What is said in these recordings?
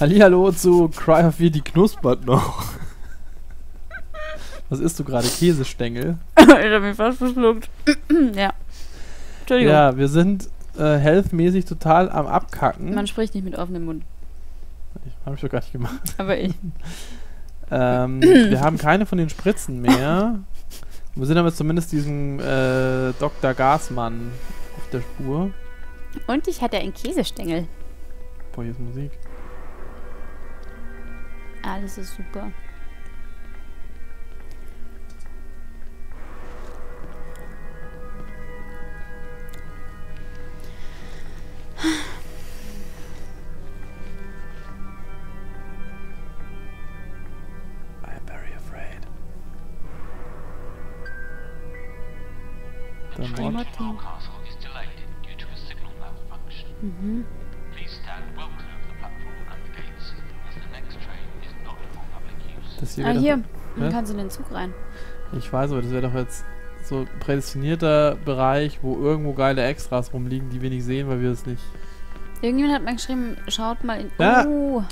Hallihallo zu Cry of die knuspert noch. Was isst du gerade? Käsestängel? ich hab mich fast verschluckt. ja. Entschuldigung. Ja, wir sind äh, healthmäßig total am Abkacken. Man spricht nicht mit offenem Mund. ich hab ich doch gar nicht gemacht. Aber ich. Ähm, wir haben keine von den Spritzen mehr. Wir sind aber zumindest diesem äh, Dr. Gasmann auf der Spur. Und ich hatte einen Käsestängel. Boah, hier ist Musik. Alles ist super. Das hier Ah, wär doch- hier. Dann kannst du in den Zug rein. Ich weiß, aber das wäre doch jetzt so ein prädestinierter Bereich, wo irgendwo geile Extras rumliegen, die wir nicht sehen, weil wir es nicht. Irgendjemand hat mal geschrieben, schaut mal in. Ja. Oh.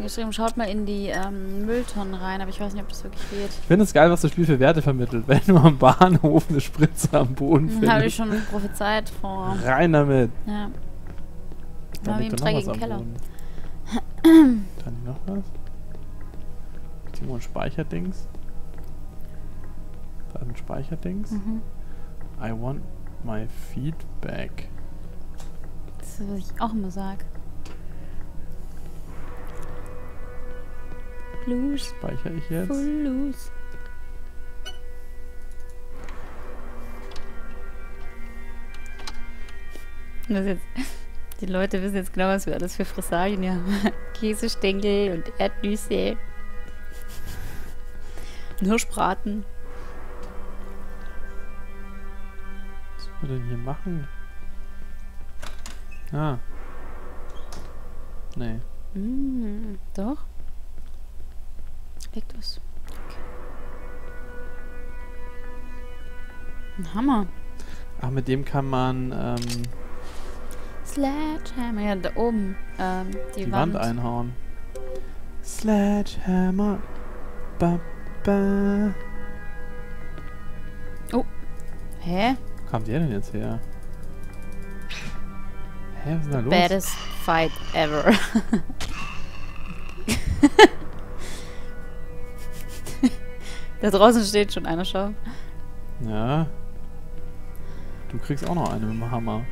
Geschrieben, schaut mal in die ähm, Mülltonnen rein, aber ich weiß nicht, ob das wirklich geht. Ich finde es geil, was das Spiel für Werte vermittelt. Wenn du am Bahnhof eine Spritze am Boden Hm, Habe ich findest, schon prophezeit vor. rein damit. Ja. Da War wie im dreckigen Keller. Da nicht noch was? Irgendwo ein Speicherdings? Da ist ein Speicherdings. Mhm. I want my feedback. Das ist, was ich auch immer sag. Blues, Speichere ich jetzt? loose. Das jetzt, die Leute wissen jetzt genau, was wir alles für Fressalien hier haben. Käsestängel und Erdnüsse. Hirschbraten. Was soll wir denn hier machen? Ah. Nee. Mm, doch. Leg das. Okay. Ein Hammer. Ach, mit dem kann man ähm, Sledgehammer. Ja, da oben. Ähm, die, die, Wand. einhauen. Sledgehammer. Ba, ba. Hä? Wo kam der denn jetzt her? Hä, was ist denn da los? Baddest fight ever. da draußen steht schon einer, schau. Ja. Du kriegst auch noch eine mit dem Hammer.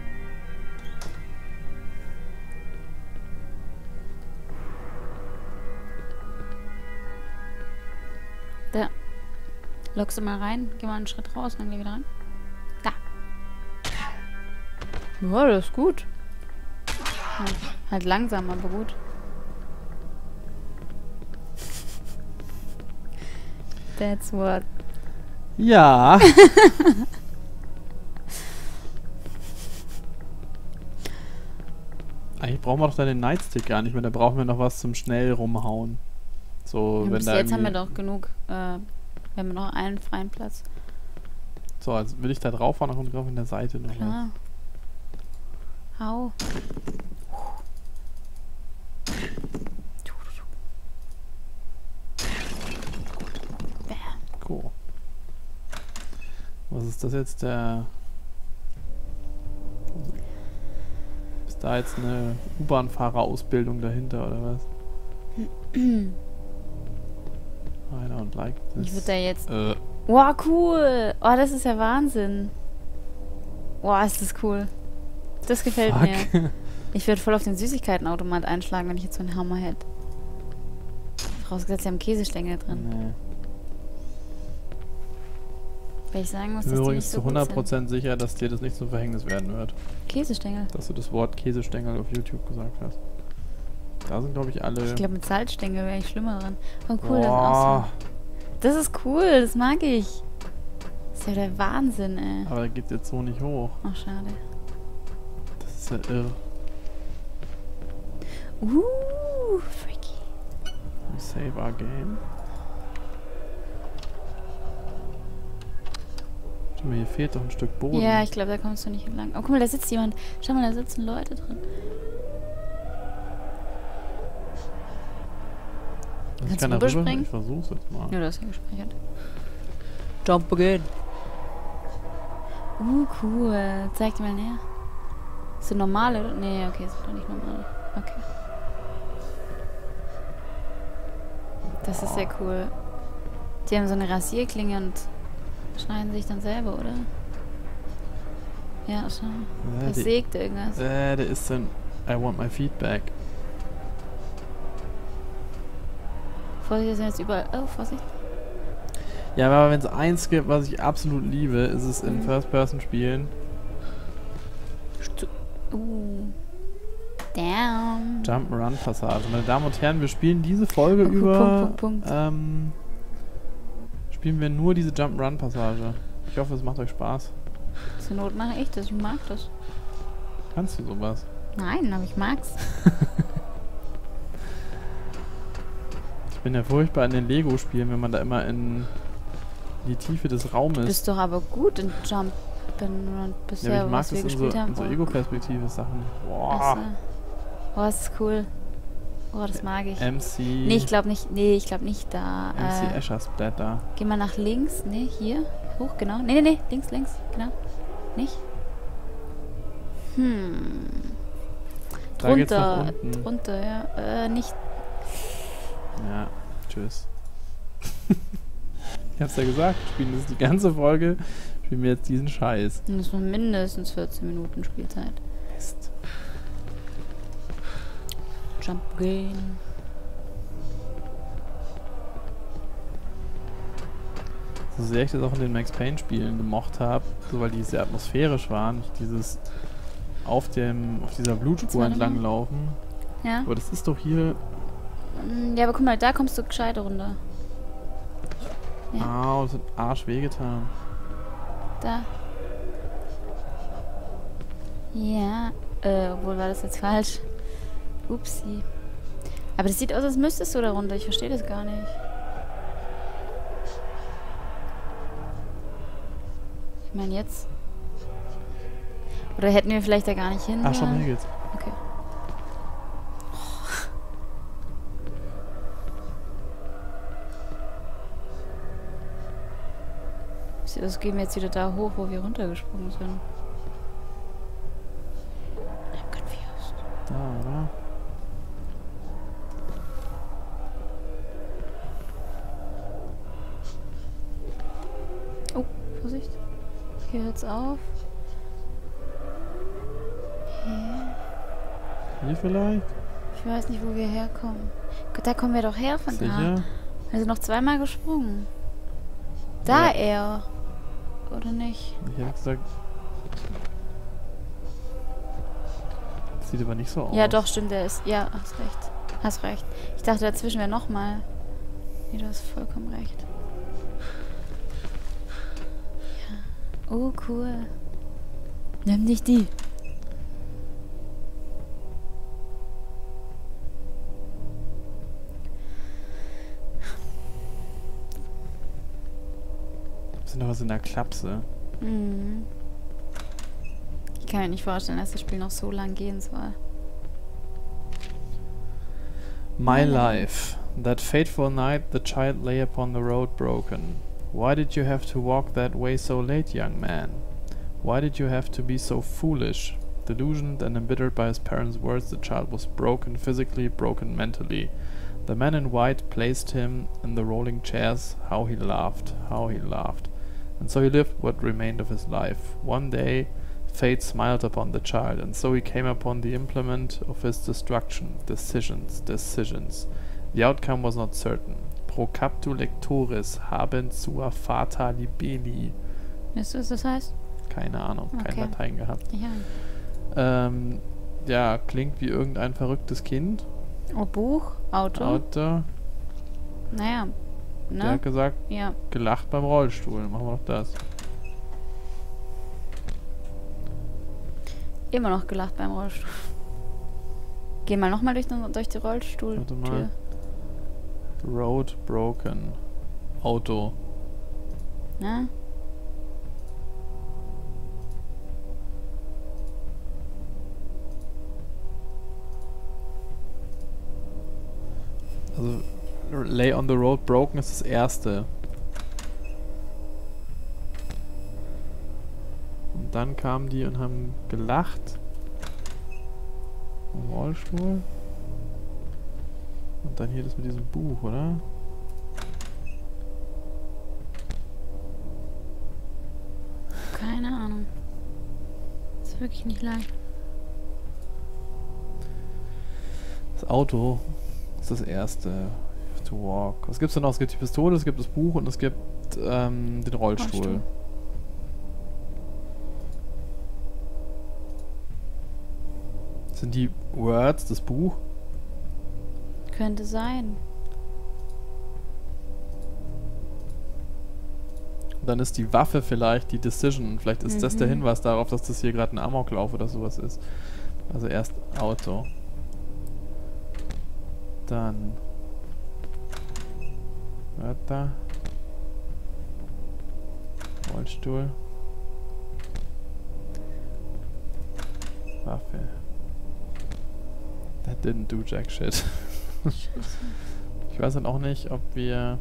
Da. Lockst du mal rein, geh mal einen Schritt raus, dann geh wieder rein. Da. Ja, das ist gut. Halt, halt langsam, aber gut. That's what. Ja. Eigentlich brauchen wir doch deinen Nightstick gar nicht mehr. Da brauchen wir noch was zum schnell rumhauen. So, Ja, wenn bis da jetzt haben wir doch genug. Äh, wir haben noch einen freien Platz. So, als würde ich da drauf fahren, dann kommt drauf in der Seite noch was. Klar. Hau. Bam. Cool. Was ist das jetzt? Der. Ist da jetzt eine U-Bahn-Fahrerausbildung dahinter oder was? I don't like this. Ich würde da jetzt. äh, Wow, cool. Oh, das ist ja Wahnsinn. Wow, ist das cool. Das gefällt mir. fuck. Ich würde voll auf den Süßigkeitenautomat einschlagen, wenn ich jetzt so einen Hammer hätte. Vorausgesetzt, sie haben Käsestängel drin. nee. Weil ich sagen muss, Ich dass übrigens so zu gut 100% sind. sicher, dass dir das nicht zum Verhängnis werden wird. Käsestängel. Dass du das Wort Käsestängel auf YouTube gesagt hast. Da sind, glaube ich, alle. Ich glaube, mit Salzstängel wäre ich schlimmer dran. Oh, cool, das ist auch so. Das ist cool, das mag ich. Das ist ja der Wahnsinn, ey. aber geht jetzt so nicht hoch. Oh, schade. Das ist ja irre. Uh, freaky. Save our game. Warte mal, hier fehlt doch ein Stück Boden. Ja, ich glaube, da kommst du nicht entlang. Oh, guck mal, da sitzt jemand. Schau mal, da sitzen Leute drin. Ich Kannst kann du da rüberspringen? Ich versuch's jetzt mal. Ja, du hast ja gespeichert. Jump again. Uh, cool. Zeig dir mal näher. Ist das normal, oder? Nee, okay, ist doch nicht normal. Okay. Das ist sehr cool. Die haben so eine Rasierklinge und schneiden sich dann selber, oder? Ja, schau. Äh, Das sägt irgendwas. äh, der ist dann. I want my feedback. Vorsicht, das sind jetzt überall. Oh, Vorsicht. Ja, aber wenn es eins gibt, was ich absolut liebe, ist es in Mhm. First-Person-Spielen. Uh. Damn. Jump-Run-Passage. Meine Damen und Herren, wir spielen diese Folge Punkt, über. Punkt, Punkt, Punkt. Ähm, spielen wir nur diese Jump-Run-Passage. Ich hoffe, es macht euch Spaß. Zur Not mache ich das. Ich mag das. Kannst du sowas? Nein, aber ich mag's. Ich bin ja furchtbar in den Lego-Spielen, wenn man da immer in die Tiefe des Du Raumes. bist doch aber gut in Jump and Run ja, bisher, aber ich mag was das in so, haben. in so Ego-Perspektive-Sachen. Boah. Achso. Oh, das ist cool. Oh, das mag ich. MC. Nee, ich glaube nicht. Nee, ich glaube nicht da. MC Äh, Escher Splatter. geh mal nach links. Nee, hier. Hoch, genau. Nee, nee, nee. Links, links. Genau. Nicht? Hm. Da geht's nach Drunter. unten. Drunter, ja. Äh, nicht. Ja, tschüss. ich hab's ja gesagt, spielen das die ganze Folge. Spielen wir jetzt diesen Scheiß. Das ist noch mindestens 14 Minuten Spielzeit. Mist. Jump gehen. So sehr ich das auch in den Max Payne Spielen gemocht habe, so weil die sehr atmosphärisch waren, nicht dieses auf dem auf dieser Blutspur warte mal. entlang laufen. Ja? Aber das ist doch hier. Mm, Ja, aber guck mal, da kommst du gescheit runter. Ja. Au, das hat Arsch wehgetan. Da. Ja. Äh, obwohl war das jetzt falsch. Upsi. Aber das sieht aus, als müsstest du da runter. Ich verstehe das gar nicht. Ich meine jetzt. Oder hätten wir vielleicht da gar nicht hin? Ach, schon hier geht's. Aus, gehen wir jetzt wieder da hoch, wo wir runtergesprungen sind. I'm confused. Da, oder? Oh, Vorsicht. Hier hört's auf. Hier. Hier vielleicht? Ich weiß nicht, wo wir herkommen. Gott, Da kommen wir doch her von da. Sicher? Wir sind noch zweimal gesprungen. Da Ja. er. Oder nicht? Ich hätte gesagt. Das sieht aber nicht so aus. Ja, doch, stimmt, der ist. Ja, hast recht. Hast recht. Ich dachte, dazwischen wäre nochmal. Nee, du hast vollkommen recht. Ja. Oh, cool. Nimm dich die. Sind doch was in der Klapse. Mhm. Ich kann mir nicht vorstellen, dass das Spiel noch so lang gehen soll. My My life. That fateful night the child lay upon the road broken. Why did you have to walk that way so late, young man? Why did you have to be so foolish? Delusioned and embittered by his parents' words, the child was broken physically, broken mentally. The man in white placed him in the rolling chairs. How he laughed, how he laughed. And so he lived what remained of his life. One day, fate smiled upon the child, and so he came upon the implement of his destruction. Decisions, decisions. The outcome was not certain. Pro captu lectores habent sua fata libelli. Weißt du, was das heißt? Keine Ahnung, kein Okay. Latein gehabt. Ja. Ähm, ja, klingt wie irgendein verrücktes Kind. Oh, Buch, Auto. Auto. Naja. Der Ne? hat gesagt, Ja. gelacht beim Rollstuhl. Machen wir doch das. Immer noch gelacht beim Rollstuhl. Geh mal nochmal durch, den- durch die Rollstuhltür. Mal. Road broken. Auto. Ne? Also lay on the road broken ist das erste. Und dann kamen die und haben gelacht. Im Rollstuhl. Und dann hier das mit diesem Buch, oder? Keine Ahnung. Ist wirklich nicht leicht. Das Auto ist das erste. To walk. Was gibt's denn noch? Es gibt die Pistole, es gibt das Buch und es gibt ähm, den Rollstuhl. Rollstuhl. Sind die Words das Buch? Könnte sein. Dann ist die Waffe vielleicht die Decision. Vielleicht ist das der Mhm. Hinweis darauf, dass das hier gerade ein Amoklauf oder sowas ist. Also erst Auto. Dann Wörter. Rollstuhl. Waffe. That didn't do jack shit. ich weiß dann auch nicht, ob wir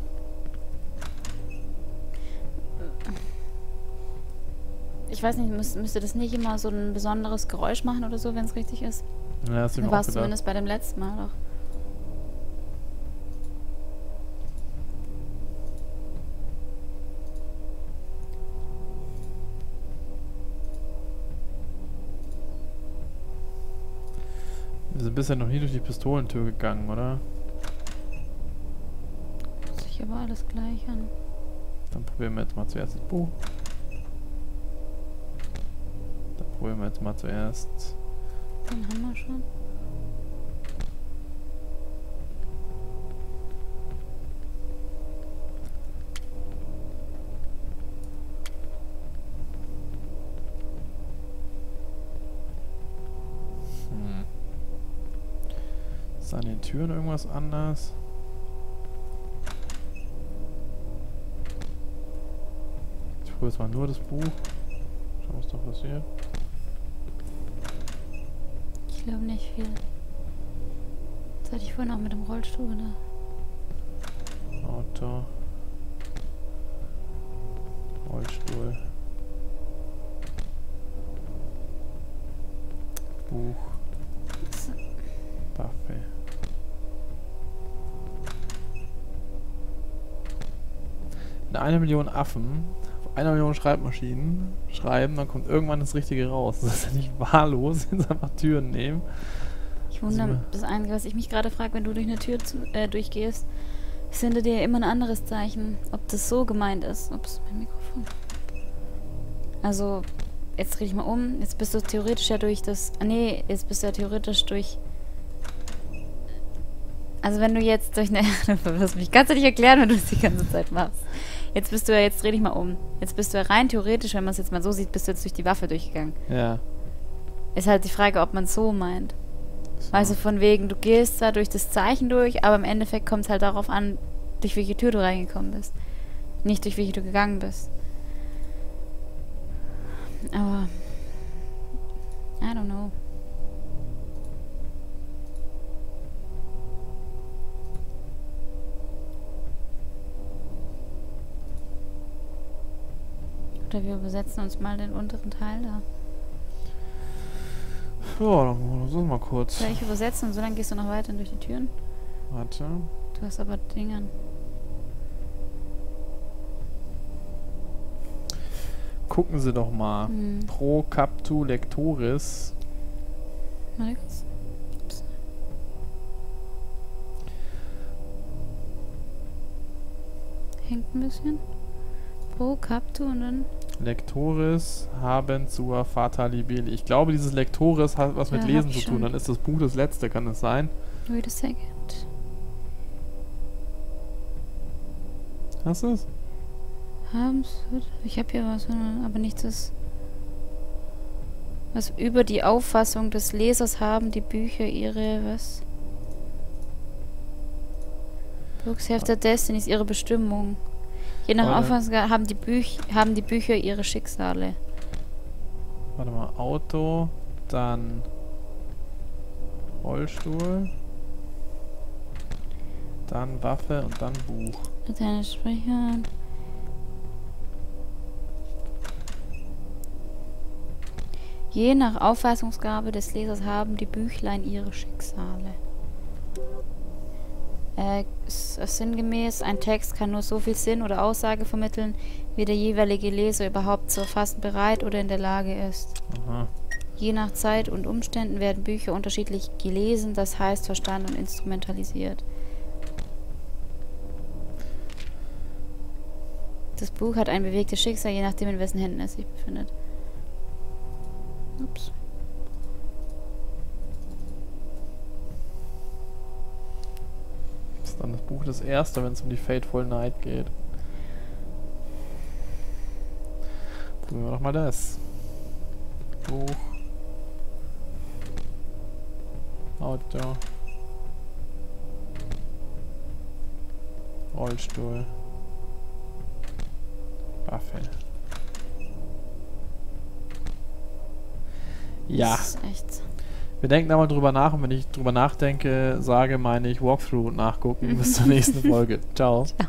Ich weiß nicht, müß, müsste das nicht immer so ein besonderes Geräusch machen oder so, wenn es richtig ist? Ja, mir War es zumindest bei dem letzten Mal doch. Bisher noch nie durch die Pistolentür gegangen, oder? Hört sich aber alles gleich an. Dann probieren wir jetzt mal zuerst das Buch. Dann probieren wir jetzt mal zuerst. Den haben wir schon. Hm. Ist an den Türen irgendwas anders? Ich probiere jetzt mal nur das Buch. Schauen, was da passiert. Ich glaube nicht viel. Das hatte ich vorhin auch mit dem Rollstuhl da. Auto. Rollstuhl. Buch. So. Waffe. Wenn eine Million Affen auf einer Million Schreibmaschinen schreiben, dann kommt irgendwann das Richtige raus. Das ist ja nicht wahllos, jetzt einfach Türen nehmen. Ich wundere Also- das Einzige, was ich mich gerade frage, wenn du durch eine Tür zu, äh, durchgehst, ist hinter dir immer ein anderes Zeichen. Ob das so gemeint ist. Ups, mein Mikrofon. Also, jetzt dreh dich mal um. Jetzt bist du theoretisch ja durch das. Ah, nee, jetzt bist du ja theoretisch durch. Also, wenn du jetzt durch eine. Du verwirrst mich. Kannst du nicht erklären, wenn du es die ganze Zeit machst. Jetzt bist du ja, jetzt dreh dich mal um. Jetzt bist du ja rein theoretisch, wenn man es jetzt mal so sieht, bist du jetzt durch die Waffe durchgegangen. Ja. Ist halt die Frage, ob man es so meint. So. Also von wegen, du gehst da durch das Zeichen durch, aber im Endeffekt kommt es halt darauf an, durch welche Tür du reingekommen bist. Nicht durch welche du gegangen bist. Aber. I don't know. Oder wir übersetzen uns mal den unteren Teil da. Ja, dann machen wir mal kurz. Soll ich übersetzen und so dann gehst du noch weiter durch die Türen? Warte. Du hast aber Dingern. Gucken Sie doch mal. Hm. Pro Captu Lectoris. Warte kurz. Hängt ein bisschen. Pro Captu und dann. Lectoris haben zur Fata Libeli. Ich glaube, dieses Lectoris hat was mit Ja, Lesen zu tun. schon. Dann ist das Buch das letzte, kann das sein? Wait a second. Hast du es? Haben's. Ich habe hier was, aber nichts ist. Was über die Auffassung des Lesers haben die Bücher ihre. Was? Books have their destinies, ihre Bestimmung. Je nach Aber- Auffassung haben die, Büch haben die Bücher ihre Schicksale. Warte mal. Auto. Dann Rollstuhl. Dann Waffe und dann Buch. Laterne Sprecher. Je nach Auffassungsgabe des Lesers haben die Büchlein ihre Schicksale. Äh, sinngemäß, ein Text kann nur so viel Sinn oder Aussage vermitteln, wie der jeweilige Leser überhaupt zu erfassen bereit oder in der Lage ist. Aha. Je nach Zeit und Umständen werden Bücher unterschiedlich gelesen, das heißt verstanden und instrumentalisiert. Das Buch hat ein bewegtes Schicksal, je nachdem, in wessen Händen es sich befindet. Ups. Das ist dann das Buch das erste, wenn es um die Fateful Night geht. Probieren wir doch mal das. Buch. Auto. Rollstuhl. Waffe. Ja. Das ist echt. Wir denken da mal drüber nach und wenn ich drüber nachdenke, sage, meine ich Walkthrough nachgucken bis zur nächsten Folge. Ciao. Ja.